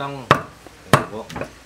当，我。